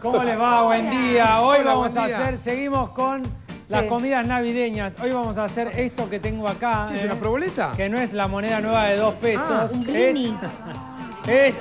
¿Cómo les va? Buen día. Hoy Hola, vamos a día. hacer, seguimos con las Sí. comidas navideñas. Hoy vamos a hacer esto que tengo acá. ¿Es ¿eh? una proboleta? Que no es la moneda nueva de dos pesos. Ah, un es, es,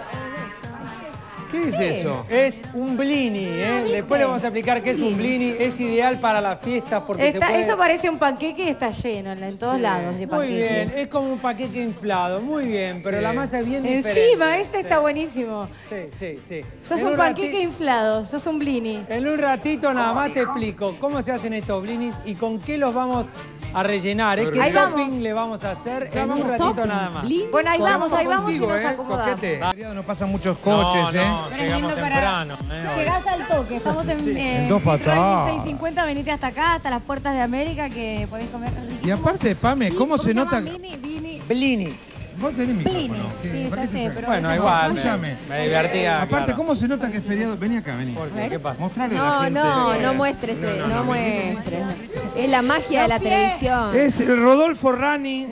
¿Qué es eso? es un blini. ¿eh? Después le vamos a explicar qué es un blini. Es ideal para las fiestas porque Está- se puede... Eso parece un panqueque y está lleno en, en todos lados de Muy panqueques. bien, es como un paquete inflado, muy bien, pero Sí. la masa es bien diferente. Encima, este Sí. está buenísimo. Sí, sí, sí. Sos En un panqueque inflado, sos un blini. En un ratito nada más te explico cómo se hacen estos blinis y con qué los vamos a rellenar. ¿eh? ¿Qué Ahí topping vamos. le vamos a hacer en un ratito nada más? Bueno, ahí vamos, ahí vamos y nos ¿eh? acomodamos. Coquete. No pasan muchos No, coches, no, ¿eh? llegamos para-. ¿eh? Llegás al toque, estamos en, eh, En dos patadas. 1650, venite hasta acá, hasta las puertas de América que podés comer. Y aparte, Pame, ¿cómo se nota? llama? Blini, blini. Blini. Vos tenés Blini. micrófono. Sí, ¿Para ya sé, pero Bueno, igual. escúchame. Me, me divertía. Aparte, claro. ¿cómo se nota que es feriado? Vení acá, vení. ¿Por qué? ¿Qué pasa? Mostrarle a la No, gente. no, no muéstrese, no, muestres. Es la magia de la televisión. Es el Rodolfo Rani.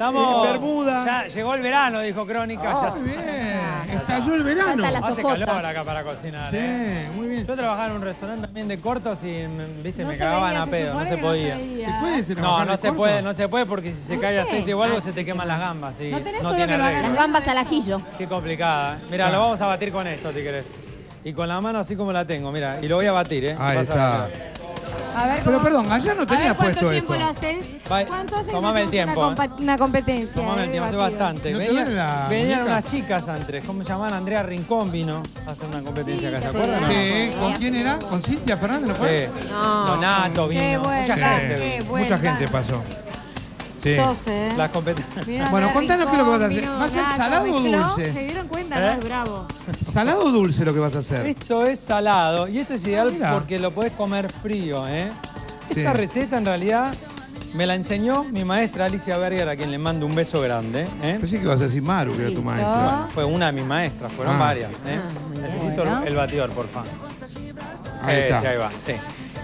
Estamos. en Bermuda. Ya llegó el verano, dijo Crónica. ya Muy bien. Estalló el verano. Hace calor acá para cocinar. Sí, ¿eh? muy bien. Yo trabajaba en un restaurante también de cortos y viste, No me se cagaban veía, a se pedo, no se podía. ¿Se puede No, trabajar no de se corto? puede, no se puede porque si se cae aceite o algo se te queman las gambas. Sí. No tenés no tiene que regla. Las gambas al ajillo. Qué complicada. ¿eh? Mira, lo vamos a batir con esto si querés. Y con la mano así como la tengo, mira. Y lo voy a batir, ¿eh? Ahí Vas a está. ver. A ver, Pero perdón, allá no a tenía ver cuánto puesto tiempo esto. lo haces. Va- ¿Cuánto haces? tomame el tiempo, Una, compa- una competencia. Tomame el eh, tiempo, hace bastante. ¿No te Venían, duele la venían muñeca? unas chicas antes, ¿cómo se llamaban? Andrea Rincón vino a hacer una competencia acá, ¿se acuerdan? Sí, ¿con quién era? ¿Con Cintia Fernández? ¿no fue? Sí. No. Donato vino. Qué mucha gente qué vino. bueno. Mucha gente pasó. Sí. Sos, eh. Las competencias. Bueno, que contanos qué es lo que vas a hacer. vino ¿Va a ser salado o mezcló. dulce? ¿Se dieron cuenta? ¿Eh? No, es bravo. ¿Salado o dulce lo que vas a hacer? Esto es salado y esto es ideal Ah, mira. porque lo podés comer frío, ¿eh? Sí. Esta receta en realidad me la enseñó mi maestra Alicia Berger, a quien le mando un beso grande. ¿eh? Pensé que ibas a decir Maru, que era tu maestra. Fue una de mis maestras, fueron Ah. varias. ¿eh? Necesito Bueno. el, el batidor, por favor. Ahí está. ahí va, sí.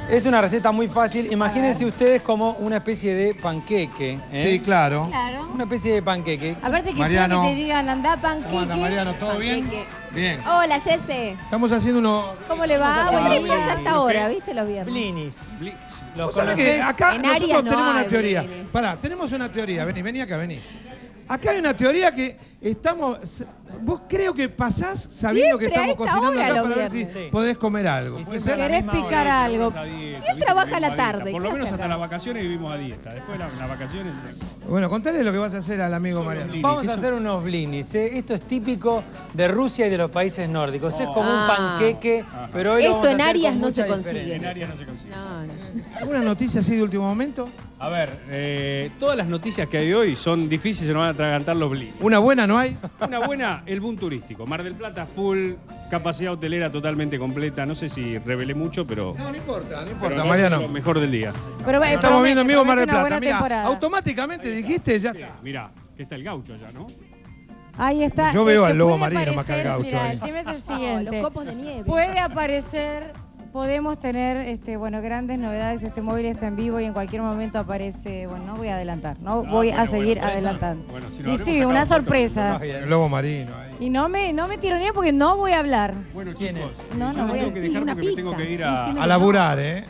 Es una receta muy fácil. Imagínense ustedes como una especie de panqueque. ¿eh? Sí, claro. Claro. Una especie de panqueque. Aparte que Mariano. que te digan, andá ¿Cómo anda, panqueque. Mariano? ¿Todo bien? Panqueque. Bien. Hola, Jesse. Estamos haciendo uno... ¿Cómo le va? Muy Pasa hasta ahora, ¿viste? Los viernes. Blinis. ¿Los ¿Vos sabés conocés? acá En nosotros no tenemos una teoría. Blini. Pará, tenemos una teoría. Vení, vení acá, vení. Acá hay una teoría que estamos... Vos creo que pasás sabiendo que Siempre a estamos esta cocinando hora acá los para ver si viernes. Sí. podés comer algo. ¿Puede ser? ¿Querés picar algo? Si él trabaja a la tarde, Por ¿qué lo menos hace hasta acá? las vacaciones vivimos a dieta. Después de la- las vacaciones. Bueno, contale lo que vas a hacer al amigo Mariano. blinis. Vamos ¿qué a son? hacer unos blinis. ¿eh? Esto es típico de Rusia y de los países nórdicos. Es como un Ah. panqueque, pero hoy lo Esto vamos a en hacer Arias con no mucha se consigue. diferencia. En área no se consigue. No, no. ¿Alguna noticia así de último momento? A ver, eh, todas las noticias que hay hoy son difíciles, se nos van a atragantar los blinis. ¿Una buena no hay? Una buena, el boom turístico. Mar del Plata full, capacidad hotelera totalmente completa. No sé si revelé mucho, pero... No, no importa, no pero importa, Mariano. Lo mejor del día. Pero, Estamos promete, viendo en vivo Mar del Plata. temporada. automáticamente dijiste ya está. Mirá, que está el gaucho allá, ¿no? Ahí está. Yo veo al lobo marino más que al gaucho Mira, ahí. el tema es el Oh, siguiente. los copos de nieve. Puede aparecer, podemos tener, este, bueno, grandes novedades. Este móvil está en vivo y en cualquier momento aparece. Bueno, no voy a adelantar, no Ah, voy a seguir bueno, adelantando. Bueno, si lo y sí, una sorpresa. El lobo marino ahí. Y no me, no me porque no voy a hablar. Bueno, ¿Quién chicos, No, no los voy a tengo que dejar una porque me tengo que ir a... A laburar, ¿eh?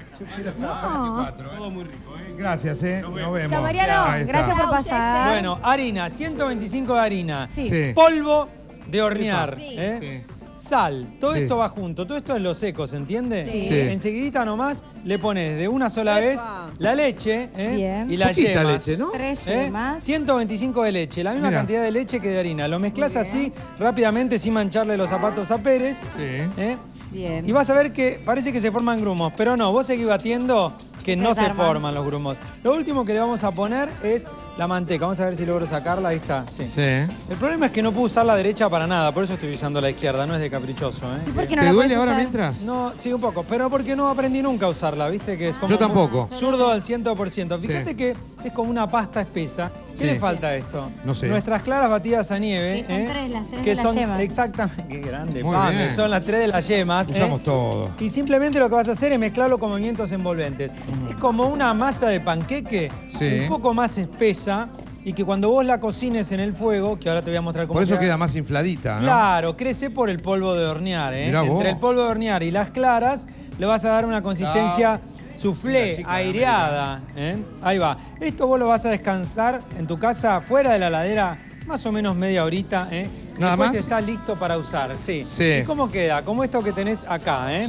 No. Todo muy rico, ¿eh? Gracias, ¿eh? Nos vemos. Está. gracias por pasar. Bueno, harina, 125 de harina. Sí. Sí. Polvo de hornear. Sí. ¿eh? Sí. Sal, todo Sí. esto va junto, todo esto es lo seco, ¿se entiende? Sí. Sí. Enseguidita nomás le pones de una sola vez la leche ¿eh? Bien. y la Poquita yemas. leche, ¿no? Tres ¿Eh? yemas. 125 de leche, la misma cantidad de leche que de harina. Lo mezclas así rápidamente sin mancharle los zapatos a Pérez. Sí. ¿eh? Bien. Y vas a ver que parece que se forman grumos, pero no, vos seguís batiendo que no se forman los grumos. Lo último que le vamos a poner es la manteca. Vamos a ver si logro sacarla. Ahí está, sí. Sí. El problema es que no puedo usar la derecha para nada, por eso estoy usando la izquierda, no es de caprichoso. ¿eh? ¿Y por qué no ¿Te la duele ahora usar? mientras? No, sí, un poco, pero porque no aprendí nunca a usarla, ¿viste? Que es como Yo tampoco. muy Zurdo al 100%. Fíjate Sí. que es como una pasta espesa. ¿Qué Sí. le falta a esto? No sé. Nuestras claras batidas a nieve. Que son ¿eh? tres, las tres que de las son yemas. Exactamente. Qué grande, Pame. Son las tres de las yemas. ¿eh? Usamos todo. Y simplemente lo que vas a hacer es mezclarlo con movimientos envolventes. Es como una masa de panqueque Sí. un poco más espesa y que cuando vos la cocines en el fuego, que ahora te voy a mostrar cómo Por eso queda más infladita, ¿no? Claro, crece por el polvo de hornear. ¿eh? Mirá vos. Entre el polvo de hornear y las claras le vas a dar una consistencia de aireada. ¿eh? Ahí va. Esto vos lo vas a descansar en tu casa, fuera de la ladera, más o menos media horita. ¿eh? ¿Nada Después más? está listo para usar, sí. Sí. ¿Y cómo queda? Como esto que tenés acá, ¿eh?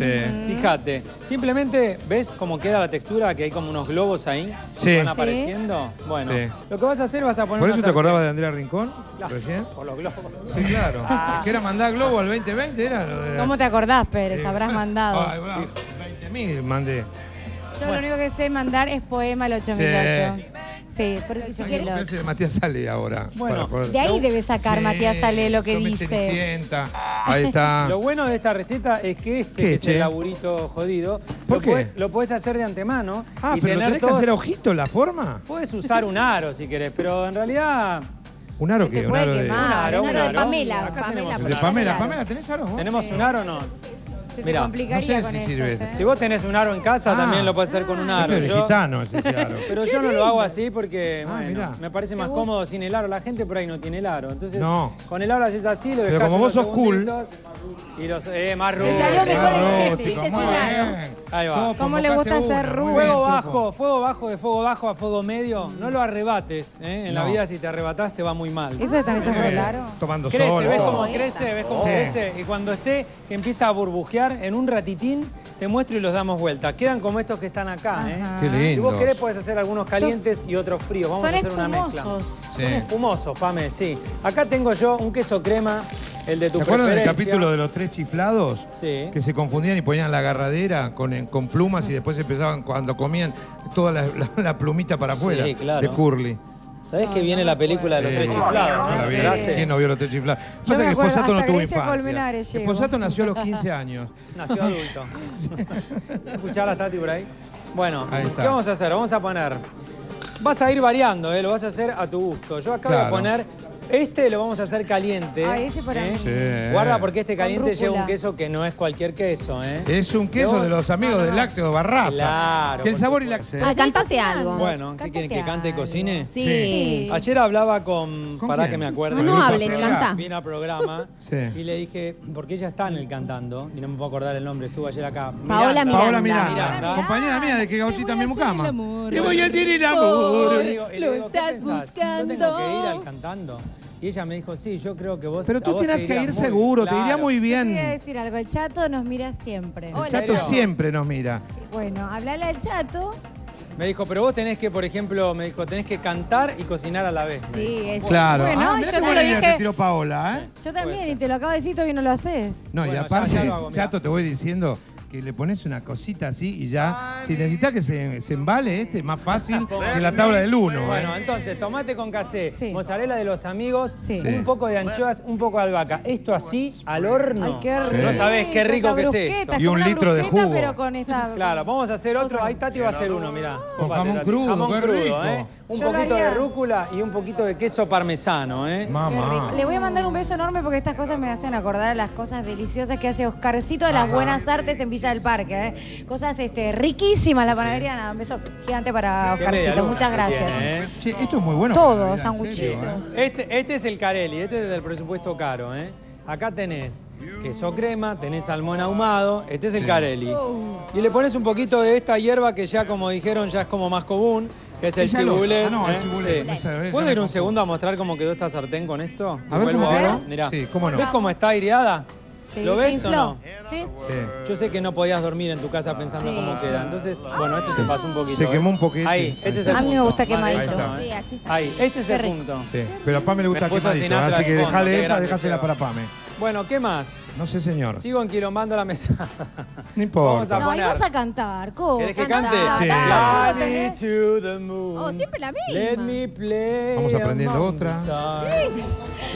Sí. Fíjate. Simplemente, ¿ves cómo queda la textura? Que hay como unos globos ahí Sí. que van Sí. apareciendo. Bueno, Sí. lo que vas a hacer, vas a poner ¿Por eso te acordabas de Andrea Rincón Claro, recién? Por los globos. Sí, claro. Ah. Que era mandar globo al 2020, era lo de... ¿Cómo te acordás, Pérez? Habrás mandado. Ay, bravo. 20.000 mandé. Yo lo único que sé mandar es poema al 8008. Sí, porque si Ay, querés- ¿qué hace Matías sale ahora. Bueno, poder- de ahí debe sacar Sí, Matías Sale lo que yo me dice. Cenicienta. Ahí está. Lo bueno de esta receta es que este, ¿Qué, que es el laburito jodido, ¿Por lo, qué? podés- lo podés hacer de antemano Ah, y pero tener tenés que todo. hacer ojito la forma. Puedes usar un aro si querés, pero en realidad ¿Un aro Se qué? te Un puede aro de... quemar. un aro, un un aro de aro. Pamela, Acá Pamela, tenemos De un aro. Pamela, Pamela, ¿tenés aro? vos? ¿Tenemos un aro o no? Se te Mirá, complicaría no sé con si estos, sirve. ¿eh? Si vos tenés un aro en casa, Ah. también lo puedes hacer con un aro. Este es de gitano ese aro. pero yo no lo hago así porque, Ah, bueno, mirá. me parece más cómodo sin el aro. La gente por ahí no tiene el aro. Entonces, No. con el aro haces así, lo Pero como vos sos cool. Y los, eh, más bien. Ahí va. ¿Cómo le gusta hacer bien, Fuego bajo, fuego bajo, de fuego bajo a fuego medio. No lo arrebates. ¿eh? En la vida, si te arrebatás, te va muy mal. ¿Eso están hechos por el aro? Tomando Crece, sol. ¿ves cómo crece? ¿Ves cómo Sí. crece? Y cuando esté, que empieza a burbujear, en un ratitín te muestro y los damos vuelta. Quedan como estos que están acá, ¿eh? Qué Si vos lindo. querés, puedes hacer algunos calientes y otros fríos. Vamos Son a hacer una mezcla. Sí. Son espumosos, Pame, sí. Acá tengo yo un queso crema, el de tu ¿Se acuerdan del capítulo de los tres chiflados? Sí. Que se confundían y ponían la agarradera con, con plumas y después empezaban cuando comían toda la, la- la plumita para Sí, afuera claro. de Curly. ¿Sabés que viene la película de los Sí, tres chiflados? ¿no? la. ¿Quién no vio los tres chiflados? Yo Pasa que Esposato no tuvo infancia. Esposato nació a los 15 años. Nació adulto. ¿Escuchar a Tati por ahí? Bueno, Ahí. ¿qué vamos a hacer? Vamos a poner. Vas a ir variando, ¿eh? lo vas a hacer a tu gusto. Yo acá voy Claro. a poner. Este lo vamos a hacer caliente. Ah, ese para mí. Sí. Guarda porque este caliente lleva un queso que no es cualquier queso, ¿eh? Es un queso de los amigos del lácteo Barraza. Claro, Que el sabor y la. Ah, cantate algo. Bueno, ¿qué quieren que cante y cocine? Sí. Sí. Ayer hablaba con. ¿Con Pará quién? que me acuerde. No, no hables, canta. Vine al programa Sí. y le dije, porque ella está en el cantando, y no me puedo acordar el nombre, estuvo ayer acá. Paola Miranda. Paola Miranda. Miranda, Miranda. compañera mía de que gauchita voy a mi mucama. amor. Y voy a decir el amor. Lo digo, ¿qué estás pensás? Yo tengo buscando. que ir al cantando. Y ella me dijo, sí, yo creo que vos. Pero tú tienes que ir seguro, te iría Claro. muy Yo te voy a bien. decir algo, el chato nos mira siempre. El Hola. chato siempre nos mira. Bueno, hablale al chato. Me dijo, pero vos tenés que, por ejemplo, me dijo, tenés que cantar y cocinar a la vez. Sí, es. Claro. Bueno, ah, yo te qué buena lo idea dije. te tiró Paola, ¿eh? Yo también, y te lo acabo de decir, todavía no lo haces. No, y Bueno, ya- aparte, ya lo hago, mirá. Chato, te voy diciendo que le pones una cosita así y ya, si necesitas que se, se embale este, más fácil que la tabla del 1. Bueno, entonces, tomate con casé, Sí. mozzarella de los amigos, Sí. Sí. un poco de anchoas, un poco de albahaca. Esto así, al horno. Ay, qué Sí. rico. No sabés qué rico que es esto. Y un litro de jugo. pero con esta... Claro, vamos a hacer otro. Ahí Tati va a hacer uno, mirá. Con jamón crudo, Jamón qué crudo, rico. ¿eh? Un Yo poquito de rúcula y un poquito de queso parmesano, ¿eh? Mamá. Le voy a mandar un beso enorme porque estas cosas me hacen acordar a las cosas deliciosas que hace Oscarcito de las Buenas Artes en Villa del Parque. ¿eh? Cosas este, riquísimas, la panadería. Nada, un beso gigante para Qué Oscarcito. Muchas gracias. tiene, ¿eh? Che, esto es muy bueno. Todo, serio, ¿eh? Este, este es el Carelli, este es del presupuesto caro, ¿eh? Acá tenés queso crema, tenés salmón ahumado, este es el Carelli. Y le pones un poquito de esta hierba que ya, como dijeron, ya es como más común, que es el cibulet. ah, no, el ¿eh? Sí. esa ya ¿Puedo ir un segundo a mostrar cómo quedó esta sartén con esto? A ver, ahora. Mirá. Sí, cómo no. ¿Ves cómo está aireada? Sí, ¿Lo ves o no? ¿Sí? Yo sé que no podías dormir en tu casa pensando cómo queda. Entonces, bueno, este se pasó un poquito. Se quemó un poquito. Ahí, Ahí este es el A mí me punto. gusta quemadito. ¿eh? Aquí está. Ahí, este es el punto. Sí, pero a Pame le gusta Me puso quemadito, Sinatra así que dejale esa, dejásela para Pame. Bueno, ¿qué más? No sé, señor. Sigo enquilombando la mesa. No importa. Vamos a No, poner. vas a cantar. ¿Cómo? ¿Querés que cante? Sí. Fly me tenés- to the moon. Oh, siempre la misma. Let me play Vamos aprendiendo among otra. stars.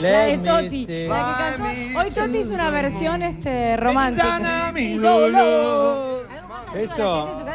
La Let de me Toti. sing. La que cantó. Hoy Toti hizo una versión este, romántica. Sana mi dolor. Algo más arriba, Eso. La gente en su casa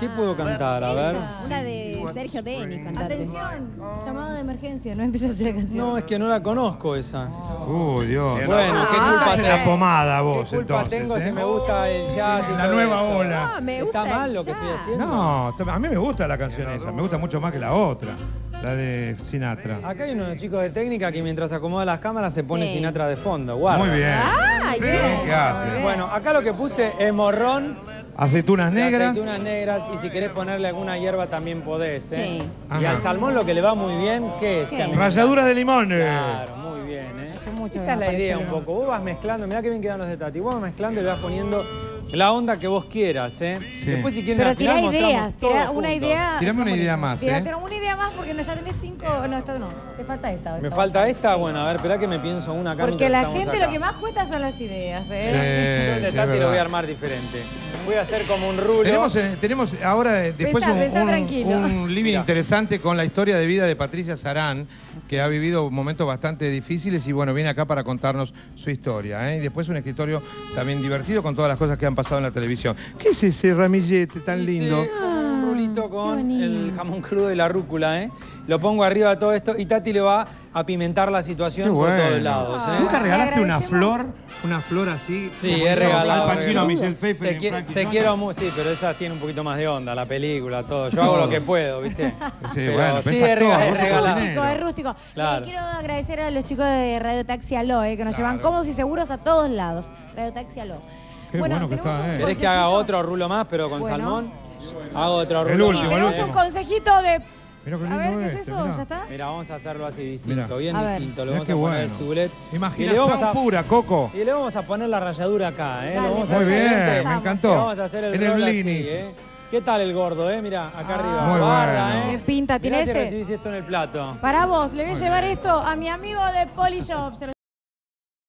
¿Qué puedo cantar? A ver. Esa. Una de Sergio Denis, cantate. Atención, llamado de emergencia, no empieces a hacer la canción. No, es que no la conozco esa. Uy, Dios. Bueno, ¿qué culpa Hacé la tengo? pomada ¿Qué vos, culpa entonces. tengo ¿eh? si me gusta el jazz y La todo nueva eso? ola. Ah, me ¿Está gusta mal el lo que estoy jazz. haciendo? No, a mí me gusta la canción esa, me gusta mucho más que la otra. La de Sinatra. Acá hay unos chicos de técnica que mientras acomoda las cámaras se pone Sí. Sinatra de fondo. Guarda. Muy bien. Ay, bien. ¿Qué hace? Bueno, acá lo que puse es morrón, Aceitunas negras. aceitunas negras y si querés ponerle alguna hierba también podés, ¿eh? Sí. Y Ajá. al salmón lo que le va muy bien, ¿qué es? ¿Qué? Ralladuras de limón. Claro, muy bien, ¿eh? Hace mucho Esta es la idea un poco. Vos vas mezclando, mirá que bien quedan los de Tati. Vos vas mezclando y le vas poniendo la onda que vos quieras, ¿eh? Después si quieren Pero tirá ideas, tirá una idea. Tirame una idea más, Tirá- ¿eh? Pero una idea más porque no, ya tenés cinco. No, esto no. Te falta esta. Me esta falta vas a- esta, bueno, a ver, esperá que me pienso una acá Porque la gente acá. lo que más cuesta son las ideas, Sí, ¿eh? Yo el de sí, Tati lo voy a armar diferente. Voy a hacer como un rulo. Tenemos, eh, tenemos ahora eh, después Pensá, un, pensá un- tranquilo. un living Mira. interesante con la historia de vida de Patricia Sarán, que ha vivido momentos bastante difíciles y bueno, viene acá para contarnos su historia. ¿eh? Y después un escritorio también divertido con todas las cosas que han pasado en la televisión. ¿Qué es ese ramillete tan lindo? Con el jamón crudo y la rúcula, ¿eh? Lo pongo arriba de todo esto y Tati le va a pimentar la situación por bueno. todos lados, ¿eh? ¿Nunca regalaste una flor? Una flor así. Sí, he regalado. Al Pacino, he Michelle. Pfeiffer Te, qui- te quiero mucho, sí, pero esa tiene un poquito más de onda, la película, todo. Yo hago lo que puedo, ¿viste? Sí, bueno, todo, regalado. cocinero. Rústico, es rústico. Claro. Eh, quiero agradecer a los chicos de Radio Taxi Aloe, que nos llevan cómodos y seguros a todos lados. Radio Taxi Aloe. Qué bueno que tenemos está, eh. ¿Querés que haga otro rulo más, pero con Bueno. salmón? Hago otro El rulo último, más. el Tenemos un consejito de. Mirá A ver, ¿qué es este, eso? mirá. ¿Ya está? Mira, vamos a hacerlo así distinto, Mirá. bien A distinto. Le Mirá vamos qué a poner bueno. el cibulet. Y le Imaginación vamos a, pura, Coco. y le vamos a poner la ralladura acá, ¿eh? Dale, Lo vamos a Muy bien, frente. me Le encantó. Vamos a hacer el En el así, blinis. ¿eh? ¿Qué tal el gordo, eh? Mira, acá arriba. Muy Guarda, bueno. ¿eh? Qué pinta tiene Mirá si ese. recibís esto en el plato. Para vos, le voy a llevar esto a mi amigo de Polishop. Lo